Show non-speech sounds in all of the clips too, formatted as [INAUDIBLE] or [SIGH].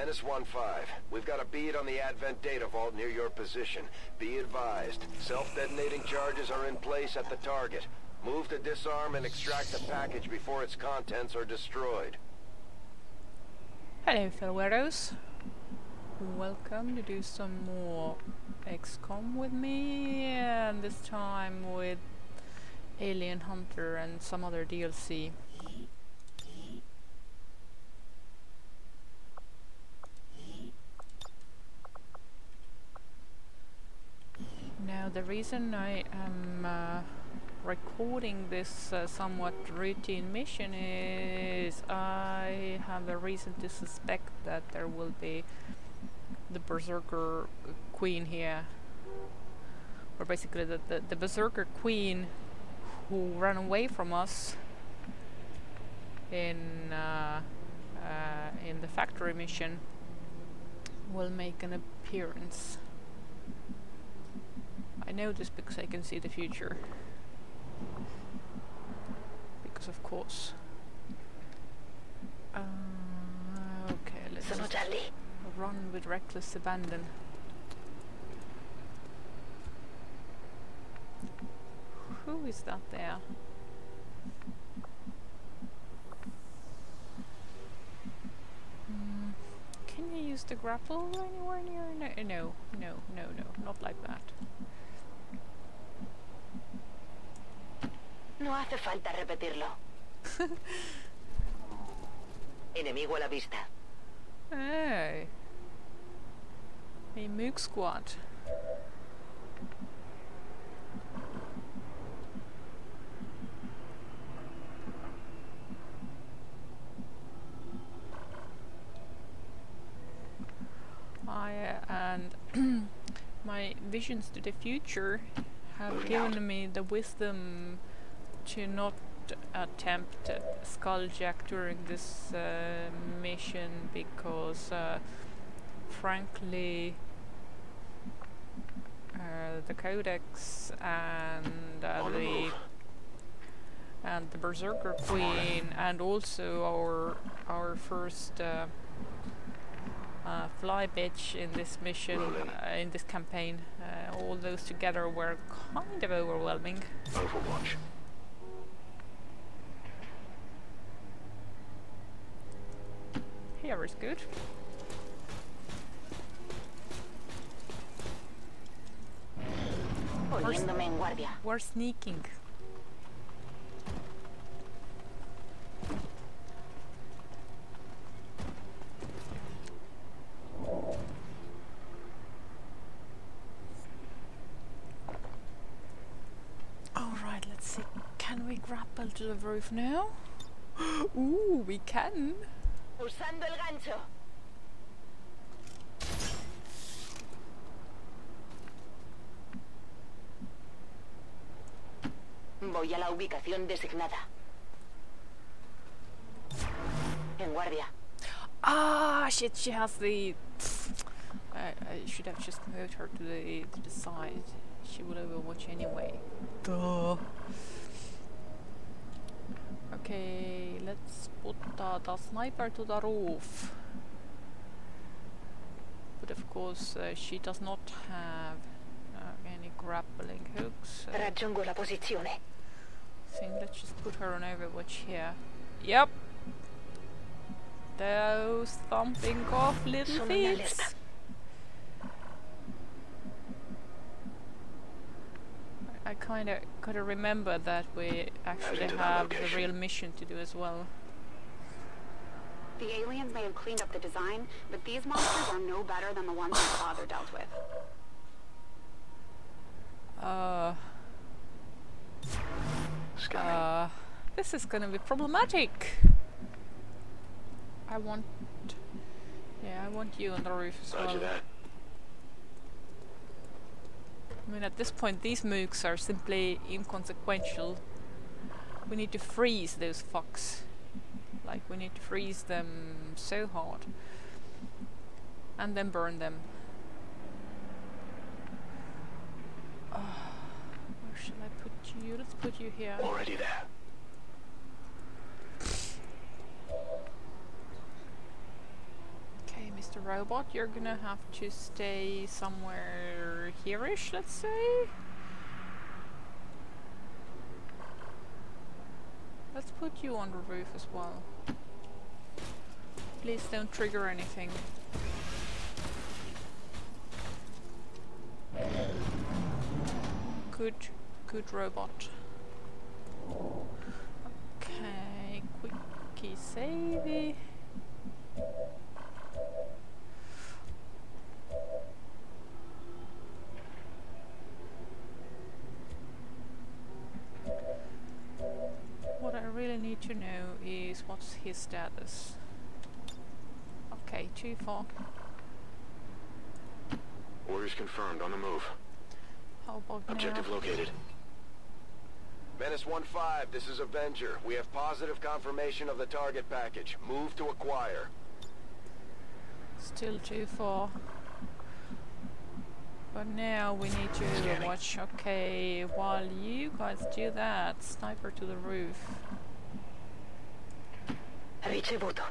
Menace 1-5. We've got a bead on the Advent data vault near your position. Be advised, self-detonating charges are in place at the target. Move to disarm and extract the package before its contents are destroyed. Hello, fellow. Welcome to do some more XCOM with me, and this time with Alien Hunter and some other DLC. Now the reason I am uh, recording this uh, somewhat routine mission is I have a reason to suspect that there will be the Berserker Queen here. Or basically the, the, the Berserker Queen who ran away from us in uh, uh, in the factory mission will make an appearance. I know this because I can see the future. Because of course. Uh, okay, let's run with reckless abandon. Who is that there? Mm, Can you use the grapple anywhere near? No, no, no, no, not like that. No hace falta repetirlo. [LAUGHS] Enemigo a la vista. Hey. A Mook Squad. I uh, and [CLEARS THROAT] my visions to the future have given me the wisdom to not attempt Skulljack during this uh, mission because, uh, frankly, uh, the Codex and uh, the the and the Berserker Queen and also our our first uh, uh, fly bitch in this mission uh, in this campaign. Uh, all those together were kind of overwhelming. Overwatch. Here is good. Poniéndome en guardia. We're sneaking. Alright, let's see. Can we grapple to the roof now? [GASPS] Ooh, we can. Usando el gancho. Voy a la ubicación designada. En guardia. Ah, shit, she has the... I, I should have just moved her to the, to the side. She would overwatch anyway. Duh. Okay, let's put uh, the sniper to the roof. But of course, uh, she does not have uh, any grappling hooks. So I Raggiungo la posizione. think let's just put her on overwatch here. Yep. Those thumping off little feet. I kind of gotta remember that we actually Heading to that have the real mission to do as well. The aliens may have cleaned up the design, but these monsters are no better than the ones my father dealt with. [SIGHS] Uh, Scanning. uh, this is gonna be problematic. I want, yeah, I want you on the roof as Roger well. that. I mean, at this point, these mooks are simply inconsequential. We need to freeze those fucks. Like, we need to freeze them so hard. And then burn them. Ah, where shall I put you? Let's put you here. Already there. Okay, Mr. Robot, you're gonna have to stay somewhere here-ish, let's say. Let's put you on the roof as well. Please don't trigger anything. Good, good robot. Okay, quickie savey. Status. Okay, too far. Orders confirmed. On the move. Objective now? located. Menace 1-5, this is Avenger. We have positive confirmation of the target package. Move to acquire. Still too far. But now we need to Scanning. watch. Okay, while you guys do that, sniper to the roof. Ricevuto.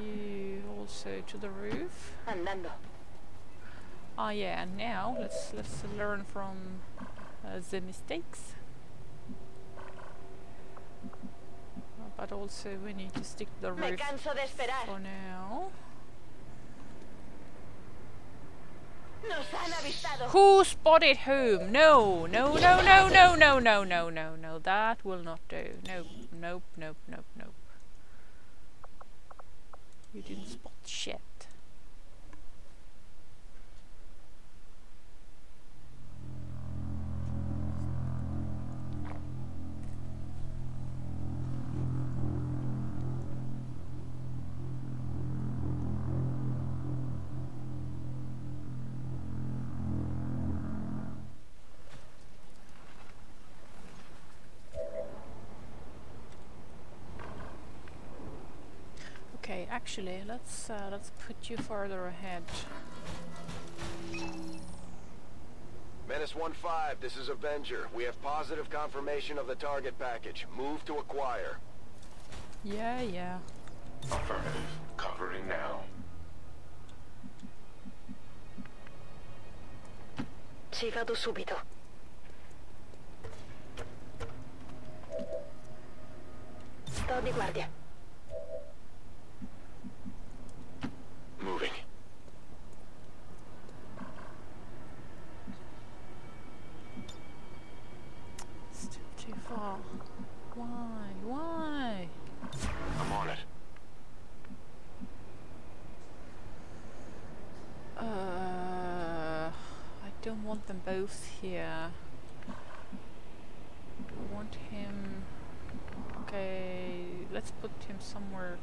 You also to the roof. Andando. Ah yeah, and now let's let's learn from uh, the mistakes. But also we need to stick to the roof canso de esperar. for now. Who spotted whom? No, no, no, no, no, no, no, no, no, no. That will not do. Nope, nope, nope, nope, nope. You didn't spot shit. Actually, let's uh, let's put you further ahead. Menace 1-5, this is Avenger. We have positive confirmation of the target package. Move to acquire. Yeah, yeah. Affirmative. Covering now. Ci vado subito. Sto di guardia. Moving. Still too far. Why? Why? I'm on it. Uh, I don't want them both here. I want him. Okay, let's put him somewhere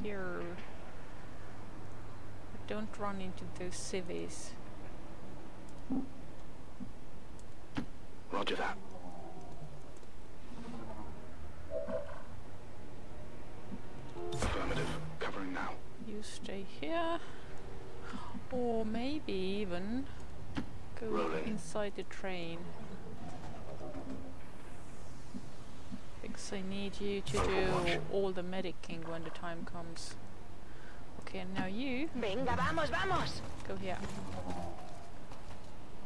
here. But don't run into those civvies. Roger that. Affirmative. Covering now. You stay here. Or maybe even go Rolling. inside the train. Because I need you to do all the medicing when the time comes. Okay, now you Venga, vamos, vamos. go here.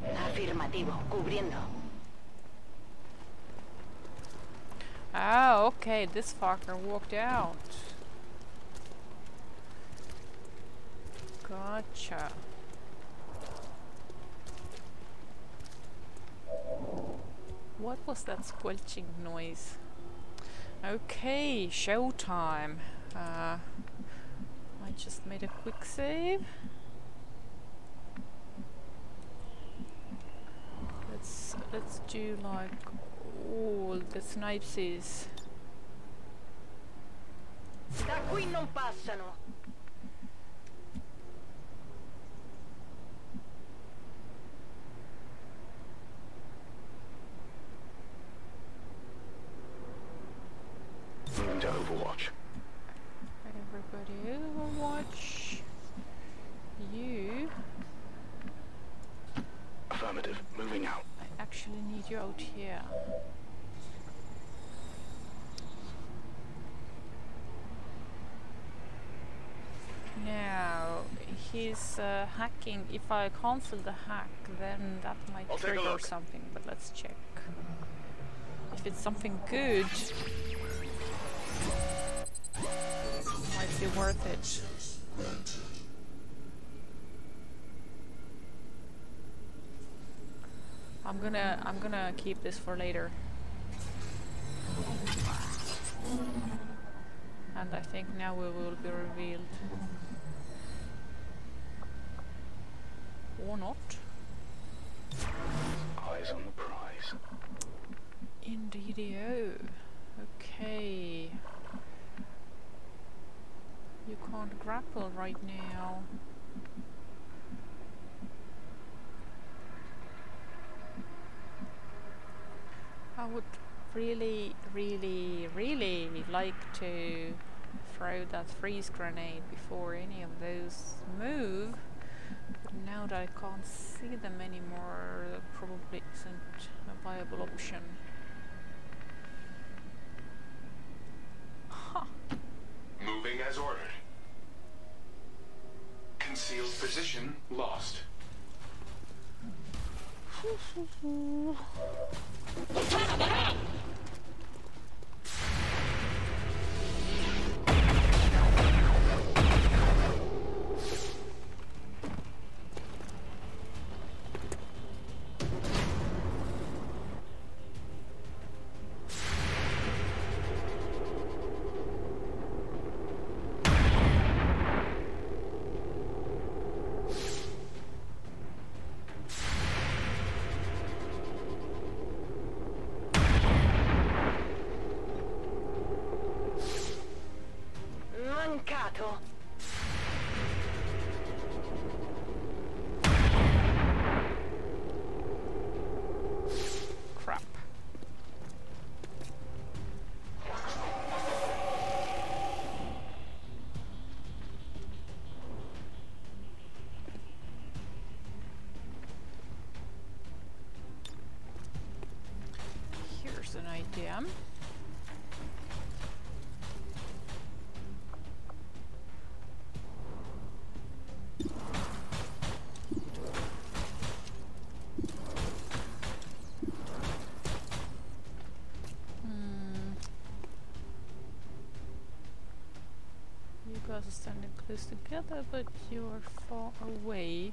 Afirmativo, cubriendo. Ah, okay, this fucker walked out. Gotcha. What was that squelching noise? Okay, showtime. Uh, I just made a quick save. Let's let's do like all the snipesies. Da qui non passano. did you out here? Now, he's uh, hacking. If I cancel the hack, then that might I'll trigger something, but let's check. If it's something good, might be worth it. I'm gonna I'm gonna keep this for later. And I think now we will be revealed. Or not. Eyes on the prize. Indeedio. Okay. You can't grapple right now. I would really, really, really like to throw that freeze grenade before any of those move. But now that I can't see them anymore, that probably isn't a viable option. Huh. Moving as ordered. Concealed position lost. [LAUGHS] Here's an idea. Hmm. You guys are standing close together, but you are far away.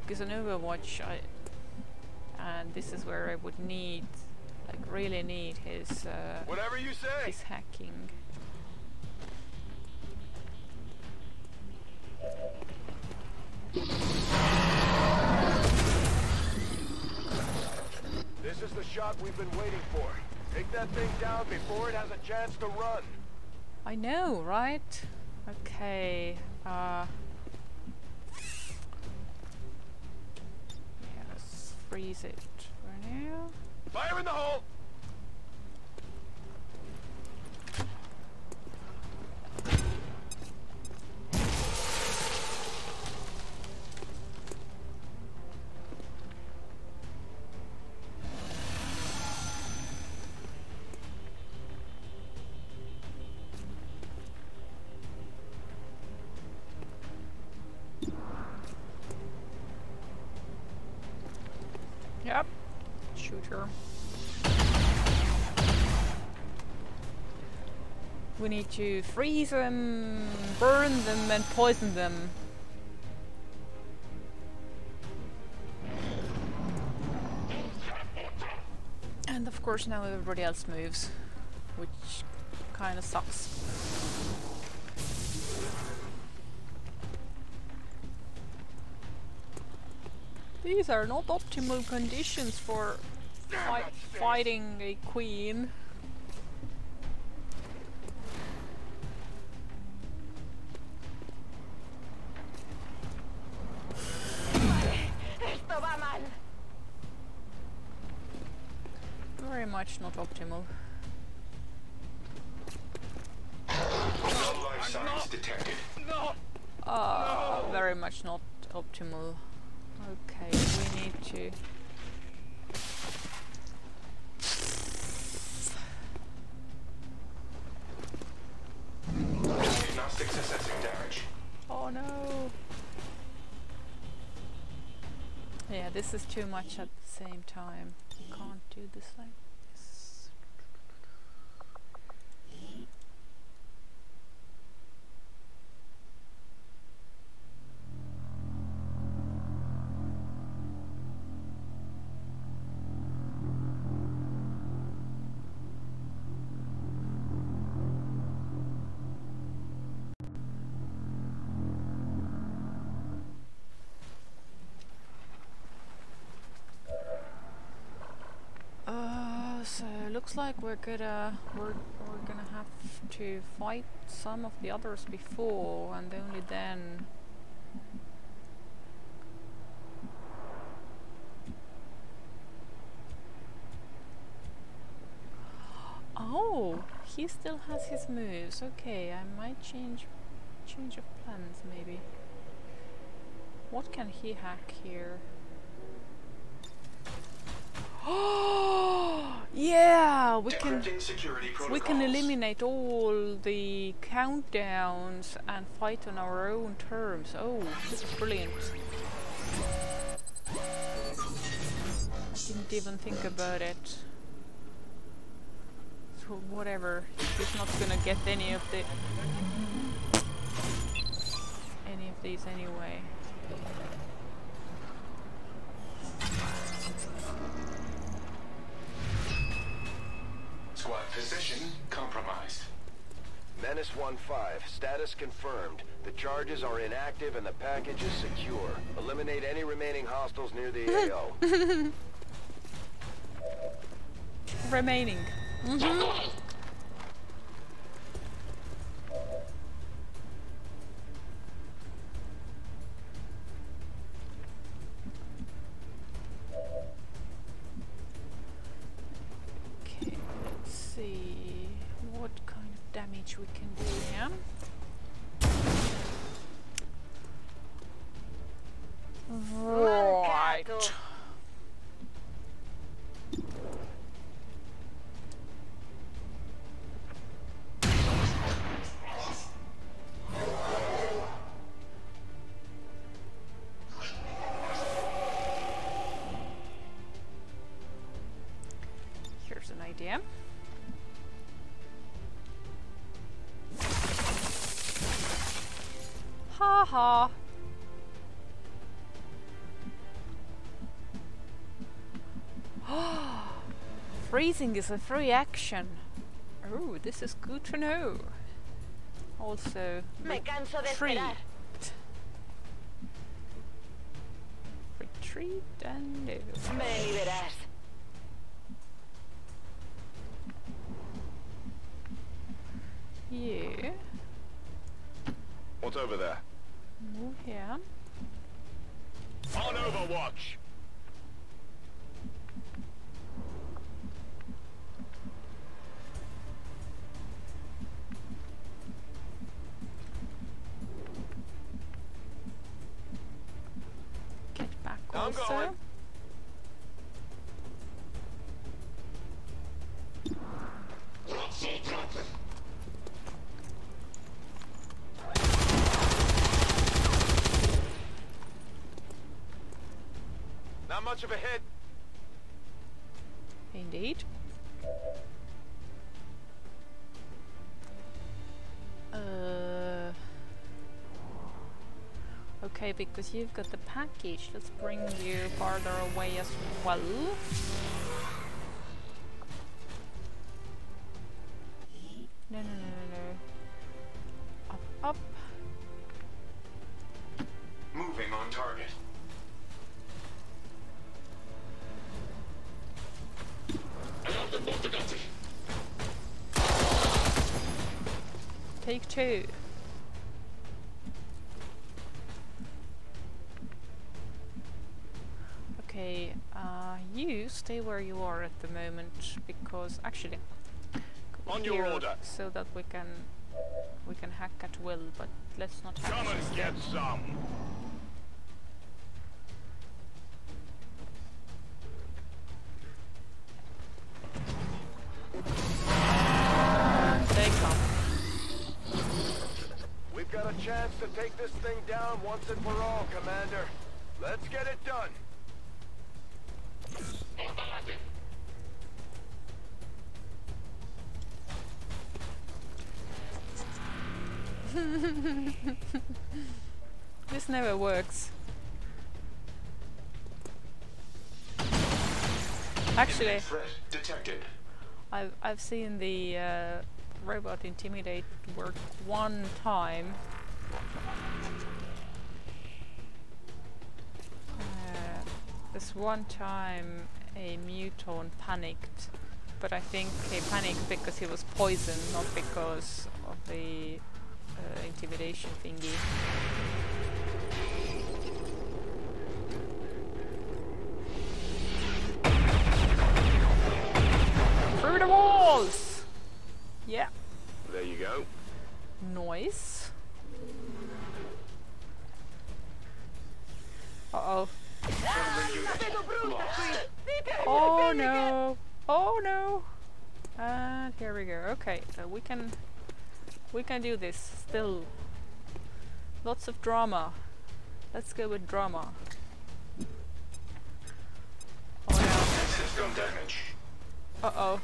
And is an Overwatch. I, and this is where I would need, like, really need his uh, Whatever you say. his hacking. This is the shot we've been waiting for. Take that thing down before it has a chance to run. I know, right? Okay. Uh. Let's it for now. Fire in the hole! Need to freeze them, burn them, and poison them. And of course now everybody else moves, which kind of sucks. These are not optimal conditions for fi fighting a queen. Uh, very much not optimal. Okay, we need to. Diagnostics assessing damage. Oh no! Yeah, this is too much at the same time. Can't do this like we're gonna we're we're gonna have to fight some of the others before, and only then. Oh, he still has his moves. Okay, I might change change of plans maybe. What can he hack here? Oh, [GASPS] yeah, we can Decrypting security protocols. we can eliminate all the countdowns and fight on our own terms. Oh, this is brilliant. I didn't even think about it. So whatever, he's not gonna get any of the any of these anyway. Squad position compromised. Menace 1-5, status confirmed. The charges are inactive and the package is secure. Eliminate any remaining hostiles near the AO. [LAUGHS] Remaining. Okay, mm-hmm. [LAUGHS] damage we can do here. Right. Here's an idea. Ha. [GASPS] Freezing is a free action. Oh, this is good to know. Also, Me canso de retreat. Retreat and do. Much of a hit. Indeed. Uh, okay, because you've got the package, let's bring you farther away as well. Actually On your order. so that we can we can hack at will, but let's not hack Come and get some. They come. We've got a chance to take this thing down once and for all, Commander. [LAUGHS] This never works. Actually, detected. I've I've seen the uh, robot intimidate work one time. Uh, this one time a muton panicked, but I think he panicked because he was poisoned, not because of the uh, intimidation thingy. Through the walls! Yeah. There you go. Noise. Uh-oh. Oh no! Oh no! And here we go. Okay, uh, we can we can do this. Still, lots of drama. Let's go with drama. Oh System damage. Uh oh.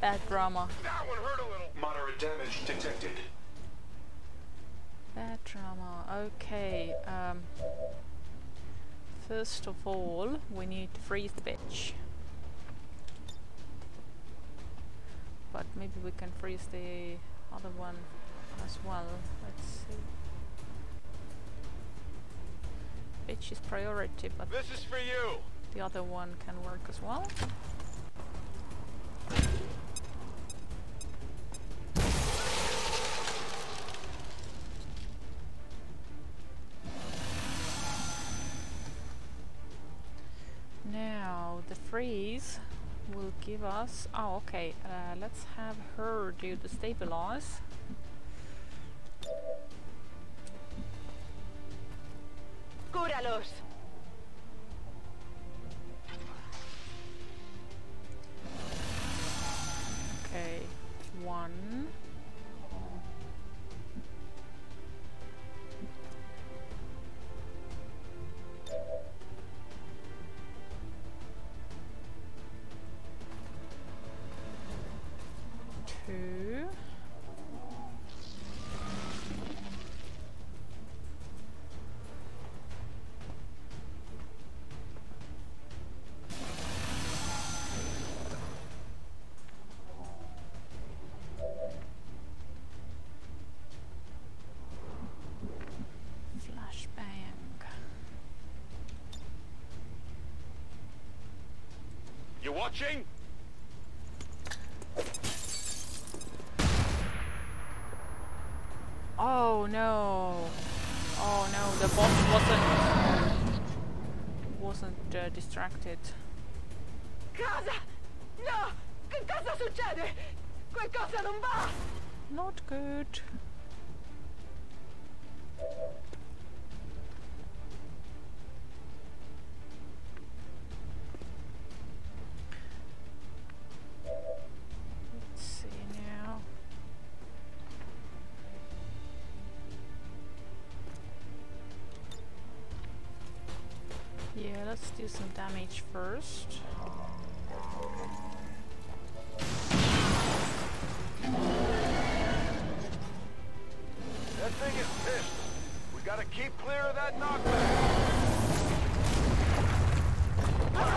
Bad drama. That one hurt a little. Moderate damage detected. Bad drama. Okay. Um. First of all, we need to freeze the bitch. But maybe we can freeze the other one as well. Let's see. Bitch is priority, but This is for you. the other one can work as well. Now the freeze will give us. Oh, okay. Uh, let's have her do the stabilize. ¡Cúralos! You watching? Oh no! Oh no, the boss wasn't wasn't uh, distracted. Cosa? No! Che cosa succede? Qualcosa non va! Not good. Do some damage first. That thing is pissed. We gotta keep clear of that knockback.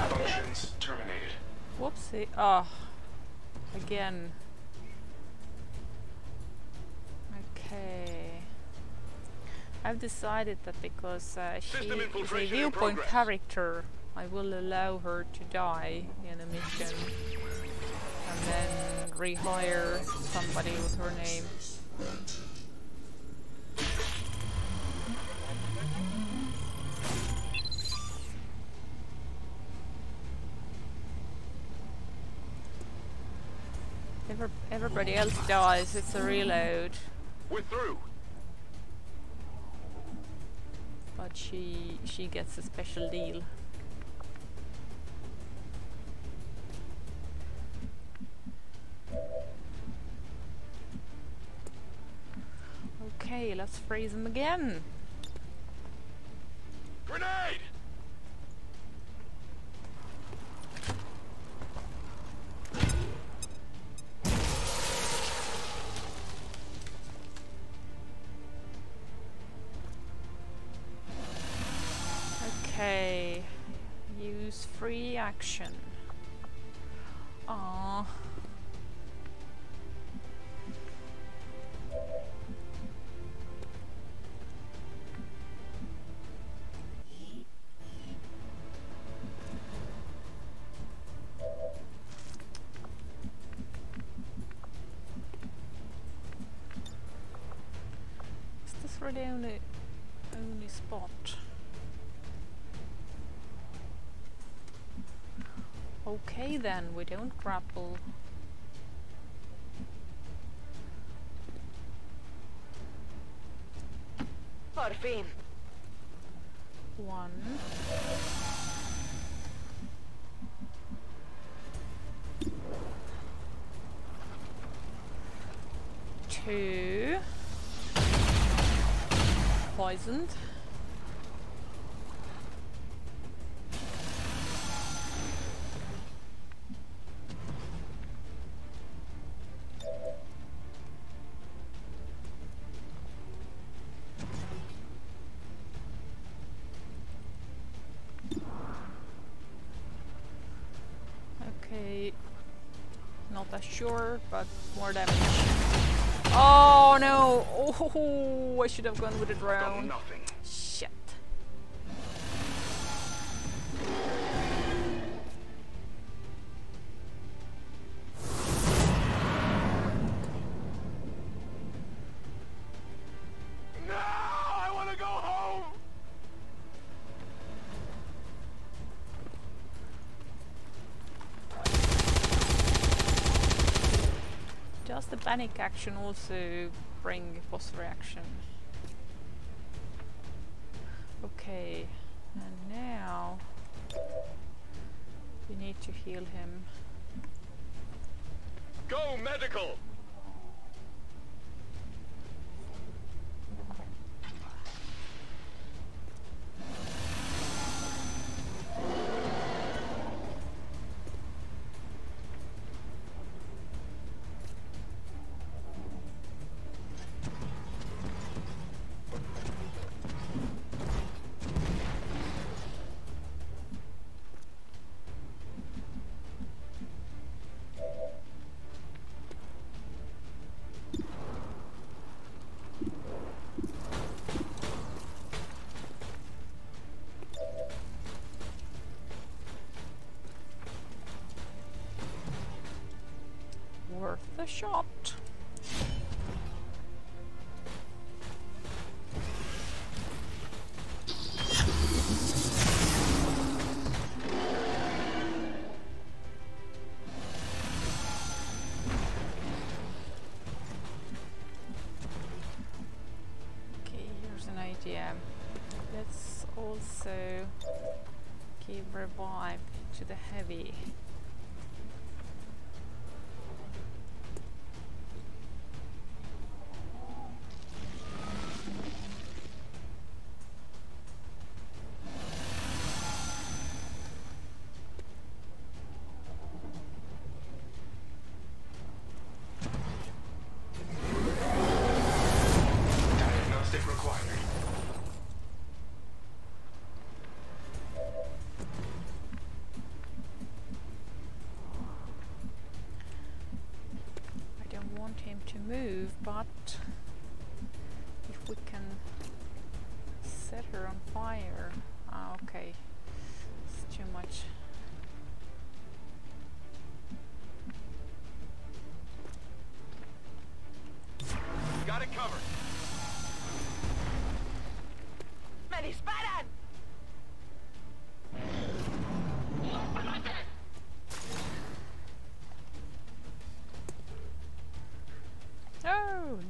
Functions terminated. Whoopsie. Oh. Again. I've decided that because uh, she is a viewpoint character, I will allow her to die in a mission. And then rehire somebody with her name. Every, everybody else dies, it's a reload. We're through. But she she gets a special deal. Okay, let's freeze him again. Grenade! Action. Aww. Is this really only Okay then, we don't grapple. Por fin. One. Two. Poisoned. Sure, but more damage. Oh no! Oh, I should have gone with a drone. Panic action also bring boss reaction? Okay, and now we need to heal him. Go medical! Worth a to move, but if we can set her on fire. Ah, okay. It's too much.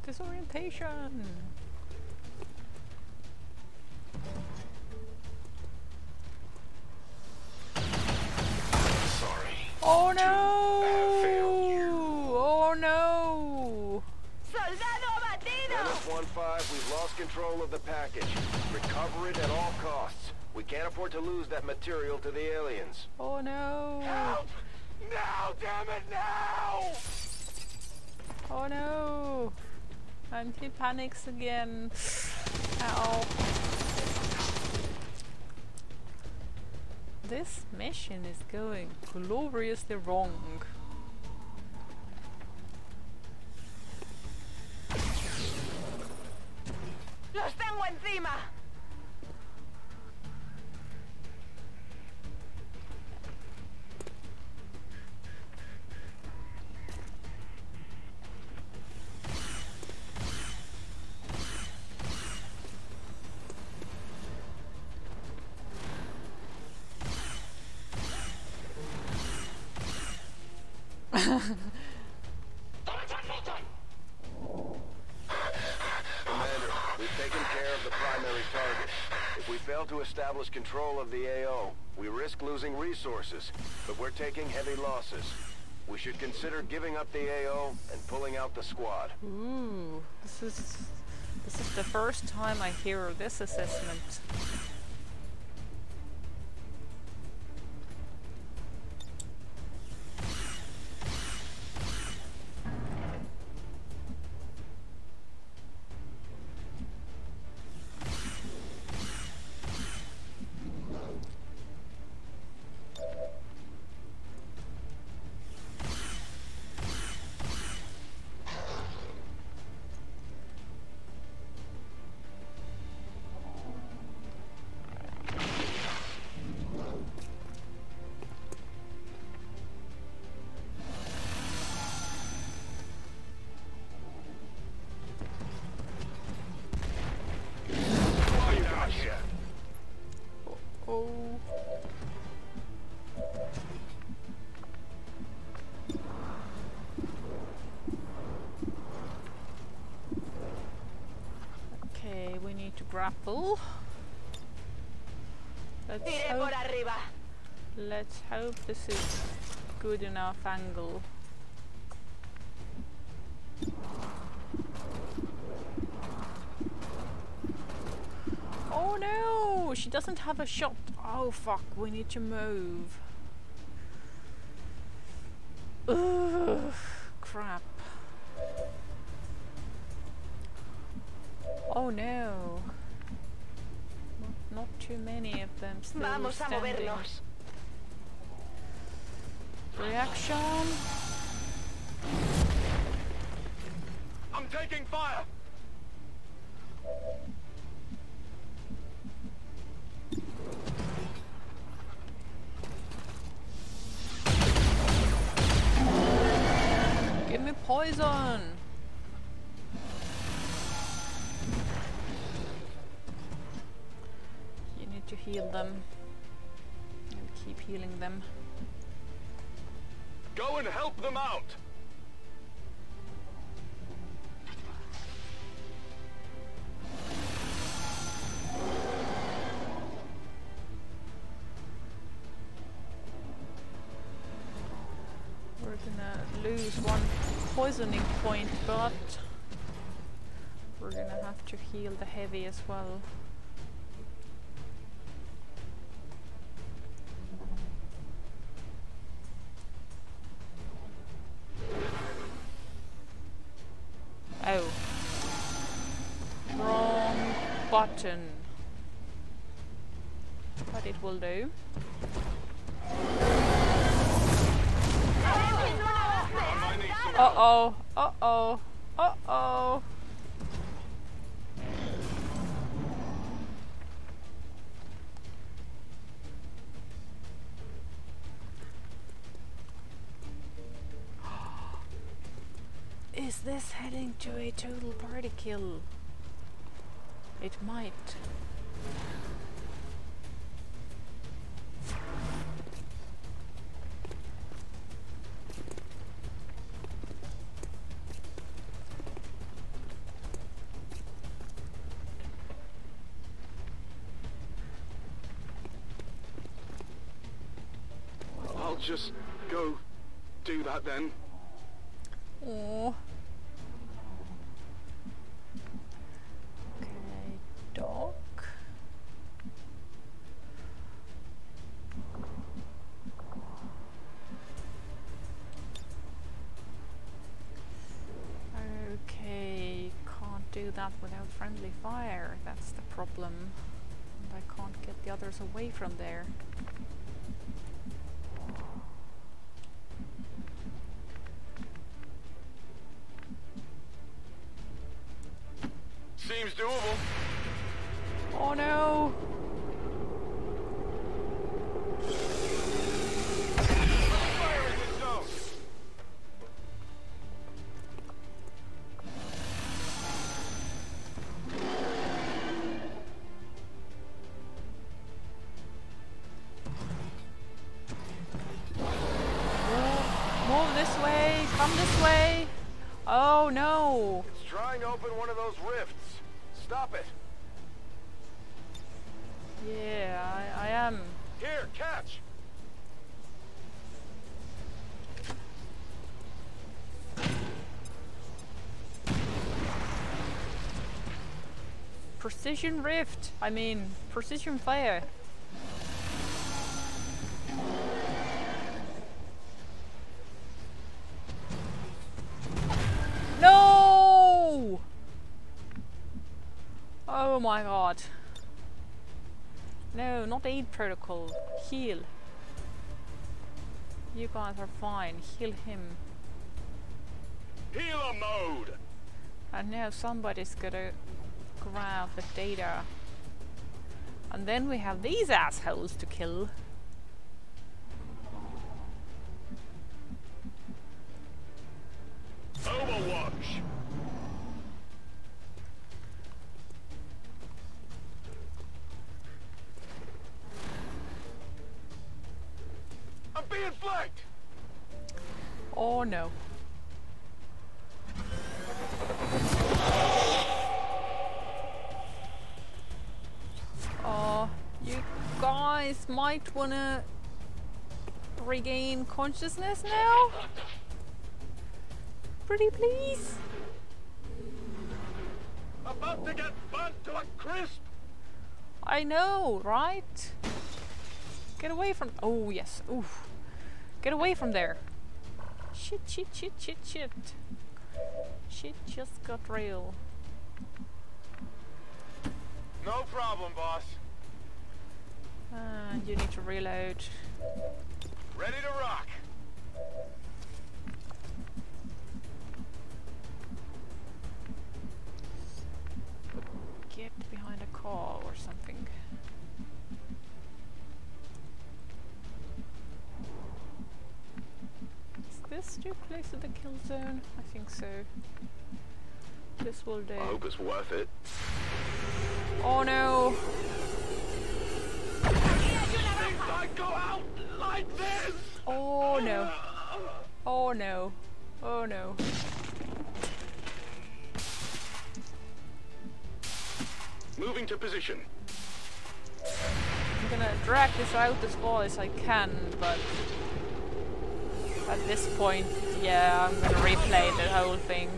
Disorientation. Sorry. Oh have failed you. no! Oh no! ¡Soldado abatido! 1-5, we've lost control of the package. Recover it at all costs. We can't afford to lose that material to the aliens. Oh no! Help! Now, damn it, now! Oh no! And he panics again. Ow. This mission is going gloriously wrong. ¡Los tengo encima! Commander, we've taken care of the primary target. If we fail to establish control of the AO, we risk losing resources, but we're taking heavy losses. We should consider giving up the AO and pulling out the squad. Ooh, this is this is the first time I hear this assessment. Grapple. Let's hope, let's hope this is good enough angle. Oh no! She doesn't have a shot. Oh fuck, we need to move. [SIGHS] Ugh, ¡Vamos a movernos! Reaction. I'm taking fire! Give me poison. Heal them. And keep healing them. Go and help them out! We're gonna lose one poisoning point, but we're gonna have to heal the heavy as well. Button. But it will do. Uh oh, uh oh, uh oh. [GASPS] Is this heading to a total party kill? It might. I'll just go do that then. Oh. Friendly fire. That's the problem. And I can't get the others away from there. Precision rift! I mean, precision fire. No! Oh my god. No, not aid protocol. Heal. You guys are fine. Heal him. Healer mode. And now somebody's gonna grab the data. And then we have these assholes to kill. Might wanna regain consciousness now? Pretty please? About to get burnt to a crisp. I know, right? Get away from. Oh, yes. Oof. Get away from there. Shit, shit, shit, shit, shit. Shit just got real. No problem, boss. And you need to reload. Ready to rock. Get behind a car or something. Is this too close to the kill zone? I think so. This will do. I hope it's worth it. Oh no! I go out like this. Oh no! Oh no! Oh no! Moving to position. I'm gonna drag this out as far as I can, but at this point, yeah, I'm gonna replay the whole thing.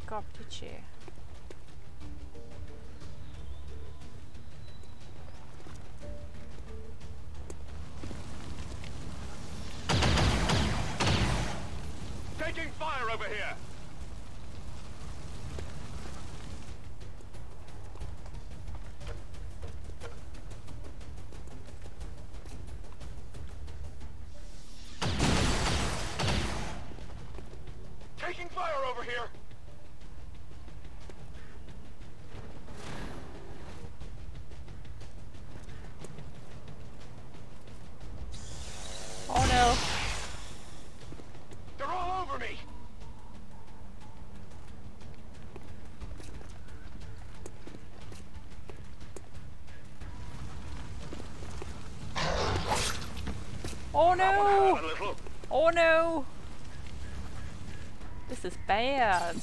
Wake up, did she? Taking fire over here. Taking fire over here. Oh no! hurt a little. Oh no! This is bad.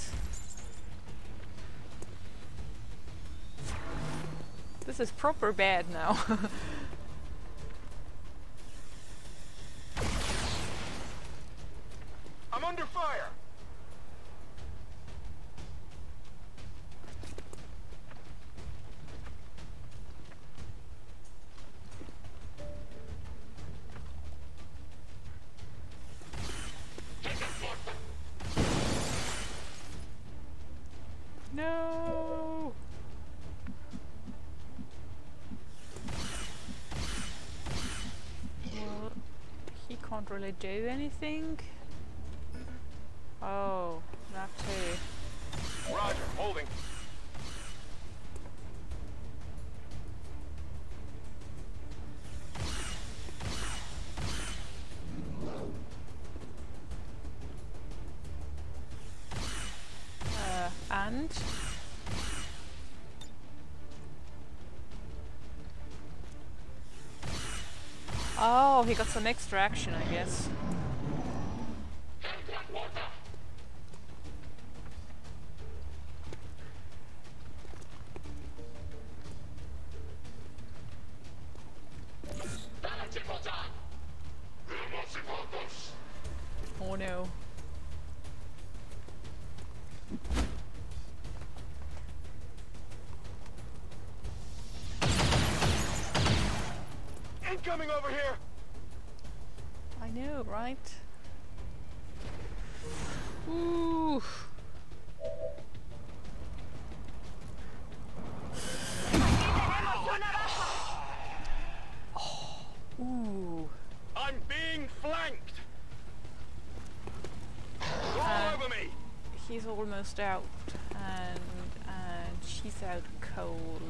This is proper bad now. [LAUGHS] can't really do anything. Oh, that too. Roger, holding. He got some extra action, I guess. Oh no. Incoming over here. I know, right? Ooh. Ooh. I'm being flanked. They're all Uh, over me. He's almost out, and and she's out cold.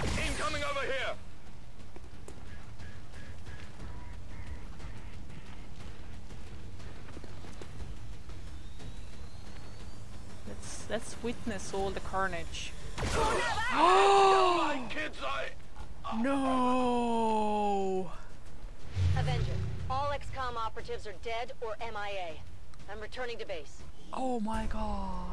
Incoming over here. Let's let's witness all the carnage. [GASPS] [GASPS] Tell my kids I... No. XCOM operatives are dead or MIA. I'm returning to base. Oh my god.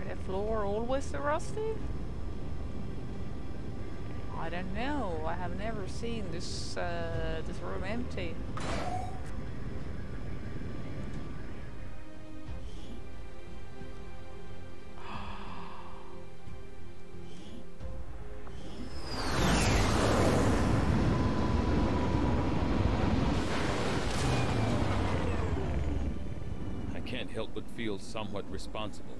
Were the floor always so rusty? I don't know. I have never seen this uh, this room empty. I can't help but feel somewhat responsible.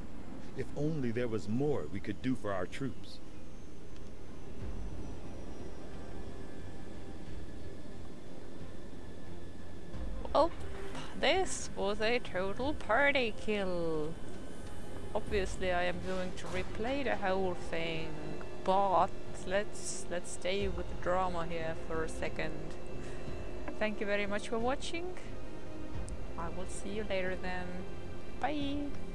If only there was more we could do for our troops. Well, this was a total party kill. Obviously, I am going to replay the whole thing, but let's let's stay with the drama here for a second. Thank you very much for watching. I will see you later then. Bye.